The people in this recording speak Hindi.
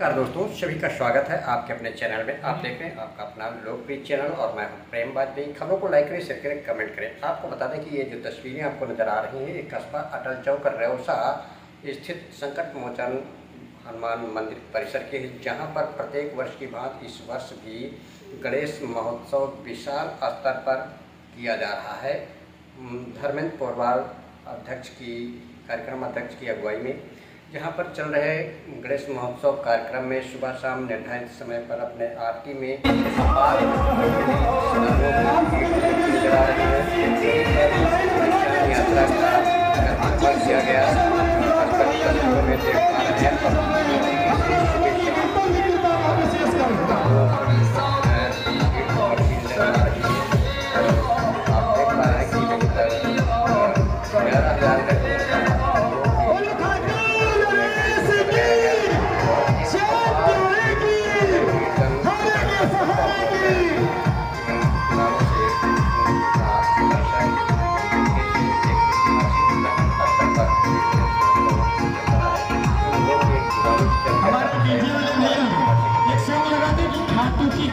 सभी का स्वागत है आपके अपने चैनल में। आप देख रहे हैं आपका अपना लोकप्रिय चैनल और मैं हूँ प्रेम वाजपेयी खबरों को लाइक करें शेयर करें कमेंट करें। आपको बता दें कि ये जो तस्वीरें आपको नज़र आ रही हैं ये कस्बा अटल चौक रेवसा स्थित संकट मोचन हनुमान मंदिर परिसर के है, जहाँ पर प्रत्येक वर्ष की बात इस वर्ष भी गणेश महोत्सव विशाल स्तर पर किया जा रहा है। धर्मेंद्र पोरवाल अध्यक्ष की, कार्यक्रम अध्यक्ष की अगुवाई में जहाँ पर चल रहे गणेश महोत्सव कार्यक्रम में सुबह शाम निर्धारित समय पर अपने आरती में यात्रा का किया गया। कीजिए मेरे एक सॉन्ग लगा दे खाटू की